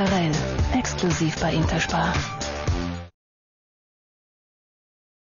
Carell. Exklusiv bei Interspar.